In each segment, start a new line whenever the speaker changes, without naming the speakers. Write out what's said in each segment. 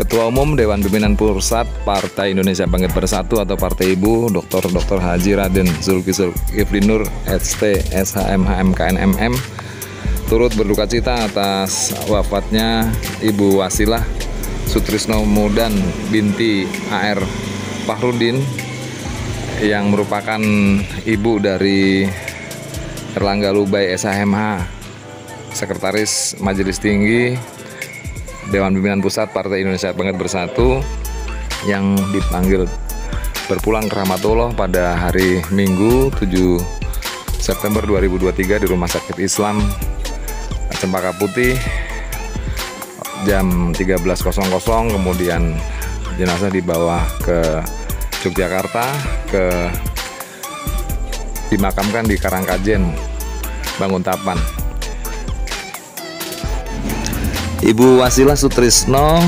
Ketua Umum Dewan Pimpinan Pusat Partai Indonesia Bangkit Bersatu atau Partai Ibu Dr. Dr. Haji Raden Zulki Zulkifli Nur ST SHM HMKNMM turut berduka cita atas wafatnya Ibu Wasilah Sutrisno Mudan binti AR Fahrudin yang merupakan ibu dari Erlangga Lubay SHMH Sekretaris Majelis Tinggi Dewan Pimpinan Pusat Partai Indonesia Bangkit Bersatu yang dipanggil berpulang ke Rahmatullah pada hari Minggu 7 September 2023 di Rumah Sakit Islam Cempaka Putih jam 13.00 kemudian jenazah dibawa ke Yogyakarta ke dimakamkan di Karangkajen Banguntapan Ibu Wasilah Sutrisno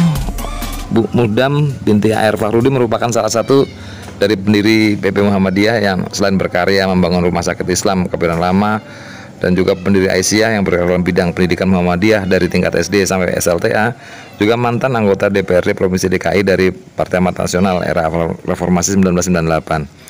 Bu Mudam binti AR Fahrudi merupakan salah satu dari pendiri PP Muhammadiyah yang selain berkarya membangun rumah sakit Islam Kepiran Lama dan juga pendiri Aisyah yang berkarya dalam bidang pendidikan Muhammadiyah dari tingkat SD sampai SLTA juga mantan anggota DPRD Provinsi DKI dari Partai Amat Nasional era Reformasi 1998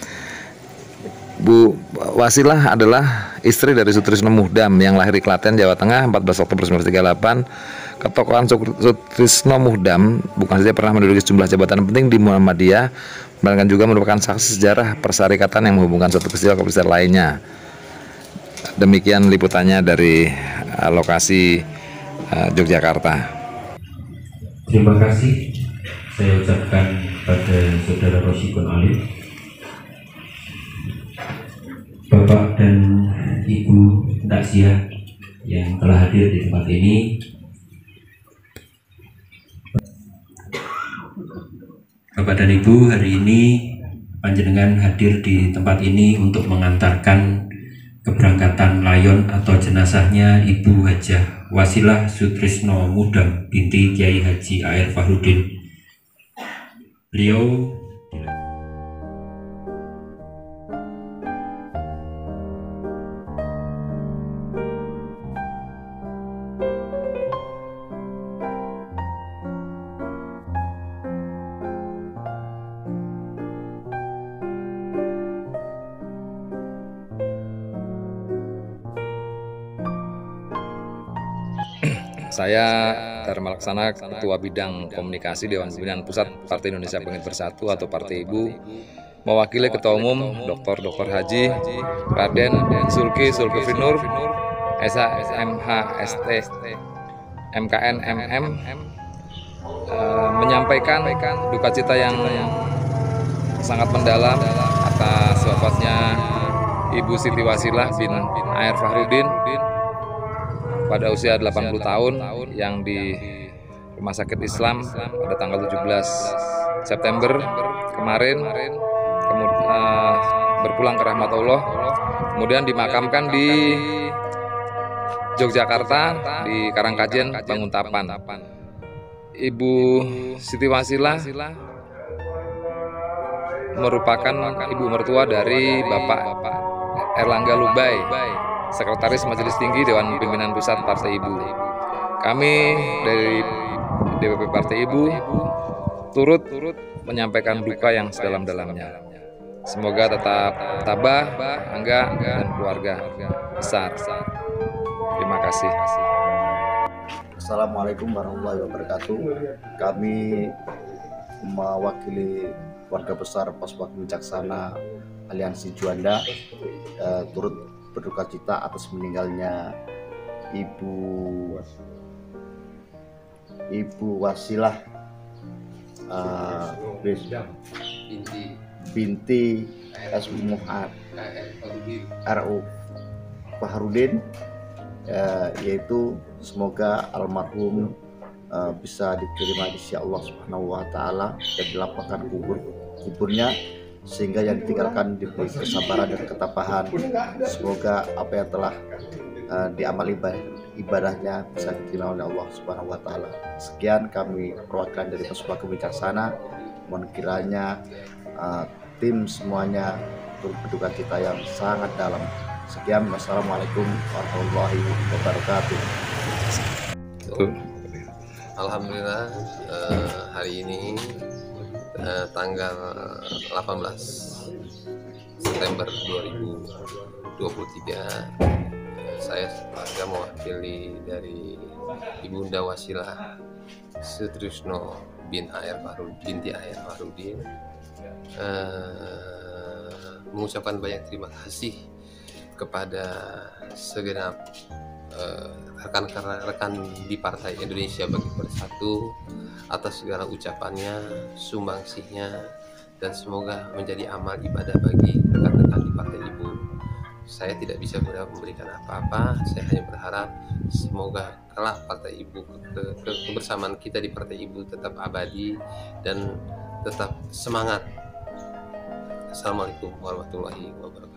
Bu Wasilah adalah istri dari Sutrisno Muhdam yang lahir di Klaten, Jawa Tengah 14 Oktober 1938 Ketokohan Sutrisno Muhdam bukan saja pernah menduduki sejumlah jabatan penting di Muhammadiyah, melainkan juga merupakan saksi sejarah persyarikatan yang menghubungkan suatu peristiwa ke peristiwa lainnya. Demikian liputannya dari uh, lokasi uh, Yogyakarta.
Terima kasih saya ucapkan pada saudara Rosikun Alif, Bapak dan Ibu Taksia yang telah hadir di tempat ini Bapak dan Ibu, hari ini panjenengan hadir di tempat ini untuk mengantarkan keberangkatan layon atau jenazahnya Ibu Hajah Wasilah Sutrisno Mudam binti Kiai Haji Air Fahrudin. Beliau
Saya Dharma Laksana, Ketua Bidang Komunikasi Dewan Pimpinan Pusat Partai Indonesia Bangkit Bersatu atau Partai Ibu, mewakili Ketua Umum Dr. Dr. Haji Raden Sulki Sulki Nur, SHMH ST MKN MM eh, menyampaikan duka cita yang sangat mendalam atas wafatnya Ibu Siti Wasilah bin Air Fahrudin pada usia 80 tahun yang di Rumah Sakit Islam pada tanggal 17 September kemarin. Kemudian uh, berpulang ke rahmat Allah kemudian dimakamkan di Yogyakarta di Karangkajen Banguntapan. Ibu Siti Wasilah merupakan ibu mertua dari Bapak Erlangga Lubay Sekretaris Majelis Tinggi Dewan Pimpinan Pusat Partai Ibu. Kami dari DPP Partai Ibu turut menyampaikan duka yang sedalam-dalamnya. Semoga tetap tabah, angga, dan keluarga besar. Terima kasih.
Assalamualaikum warahmatullahi wabarakatuh. Kami mewakili warga besar Poswak Bijaksana Aliansi Juanda uh, turut berduka cita atas meninggalnya Ibu Ibu Wasilah uh, binti. Binti S. Muhammad. RU Fahrudin uh, yaitu semoga almarhum uh, bisa diterima di sisi Allah Subhanahu wa taala dan dilapangkan kubur kuburnya sehingga yang ditinggalkan diberi kesabaran dan ketabahan semoga apa yang telah uh, diamal ibadah, ibadahnya bisa diterima oleh Allah Subhanahu wa taala. Sekian kami perwakilan dari Pespa Kebijaksana mohon kiranya uh, tim semuanya turut berduka cita yang sangat dalam. Sekian wassalamualaikum warahmatullahi wabarakatuh.
Alhamdulillah eh, hari ini eh, tanggal 18 September 2023 eh, saya sebagai mewakili dari Ibunda Wasilah Sutrisno bin Air Farudin binti Air Farudin eh, mengucapkan banyak terima kasih kepada segenap eh, rekan-rekan di Partai Indonesia Bagi Bersatu atas segala ucapannya, sumbangsihnya, dan semoga menjadi amal ibadah bagi rekan-rekan di Partai Ibu. Saya tidak bisa memberikan apa-apa, saya hanya berharap semoga kelak Partai Ibu ke, ke, kebersamaan kita di Partai Ibu tetap abadi dan tetap semangat. Assalamualaikum warahmatullahi wabarakatuh.